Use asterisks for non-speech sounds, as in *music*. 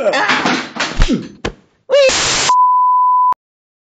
*laughs* Ah!